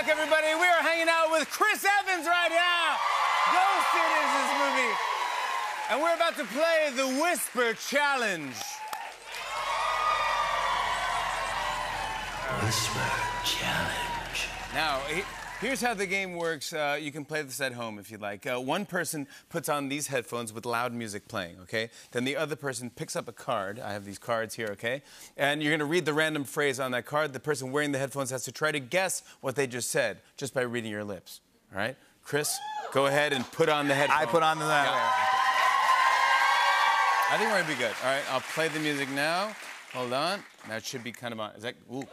back, everybody. We are hanging out with Chris Evans right now. Ghosted is this movie. And we're about to play the Whisper Challenge. Whisper Challenge. Now, he- here's how the game works. Uh, you can play this at home if you'd like. Uh, one person puts on these headphones with loud music playing, okay? Then the other person picks up a card. I have these cards here, okay? And you're gonna read the random phrase on that card. The person wearing the headphones has to try to guess what they just said just by reading your lips, all right? Chris, go ahead and put on the headphones. I put on the. I think we're gonna be good. All right, I'll play the music now. Hold on. That should be kind of on. Is that? Ooh. Ooh.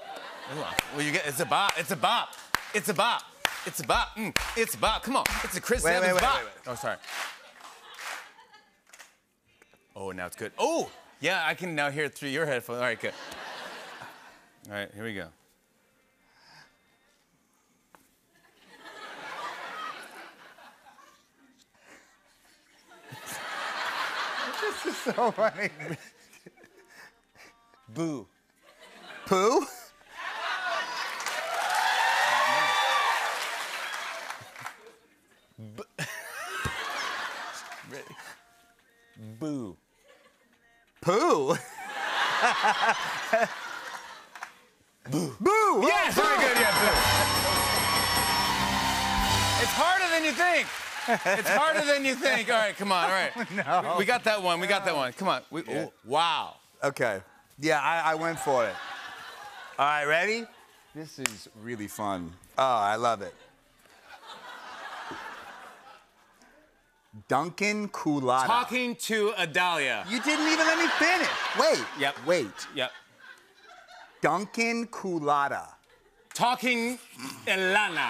Well, you get. It's a bop. It's a bop. It's a bop. It's a bop. Mm, it's a bop. Come on. It's a Chris Wait, Evans wait, wait, bop. Oh, sorry. Oh, now it's good. Oh, yeah. I can now hear it through your headphones. All right, good. All right, here we go. This is so funny. Boo. Pooh? Boo. Pooh? Boo. Boo! Yes, very good. Yeah, boo. It's harder than you think. It's harder than you think. All right, come on. All right. No. We, we got that one. We got that one. Come on. We, oh, wow. Okay. Yeah, I, I went for it. All right, ready? This is really fun. Oh, I love it. Dunkin' Coolatta. Talking to Adalia. You didn't even let me finish. Wait. Yep. Wait. Yep. Dunkin' Coolatta. Talking Elana.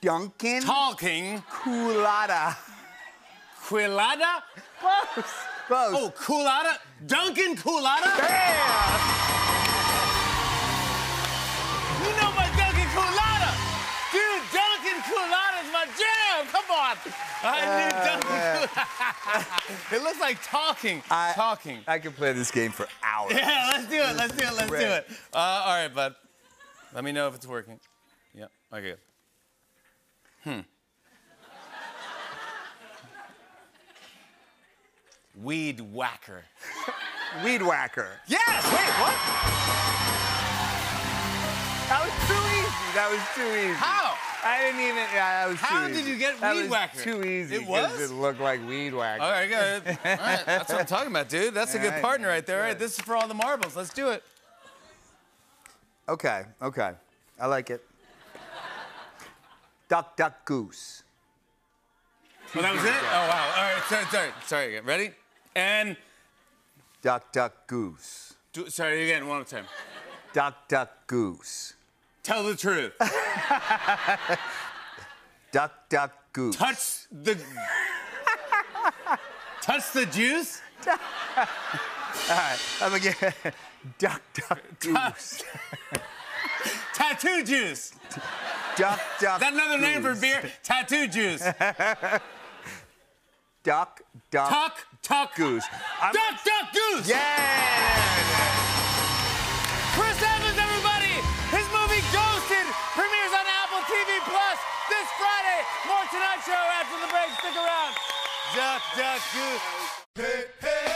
Duncan Talking Coolata. Quilada. Close. Close. Oh, Coolada. Duncan Coolada. Bam! On. I knew Duncan Coolada. it looks like talking. I- talking. I could play this game for hours. Yeah, let's do it. Let's do it. Let's do it. Uh, all right, bud. Let me know if it's working. Yep. Okay. Hmm. Weed whacker. Weed whacker. Yes. Wait. What? That was too easy. That was too easy. How? I didn't even. Yeah, that was How did easy. you get that weed was whacker? Too easy. It was? It looked like weed whacker. All right, good. All right, that's what I'm talking about, dude. That's a good right, partner right there. All right, this is for all the marbles. Let's do it. Okay. Okay. I like it. Duck, duck, goose. Oh, that was it? Oh, wow. All right, sorry, sorry. Sorry again. Ready? And, Duck, duck, goose. do, sorry again, one more time. Duck, duck, goose. Tell the truth. Duck, duck, goose. Touch the. Touch the juice? All right. I'm again. Duck, duck, goose. Tattoo juice. Duck, duck. Is that another name for beer? Tattoo juice. Duck, duck, Tuck, tuck. goose. I'm- Duck, duck, goose. Yeah! after the break. Stick around. Duck, duck, good. Hey, hey.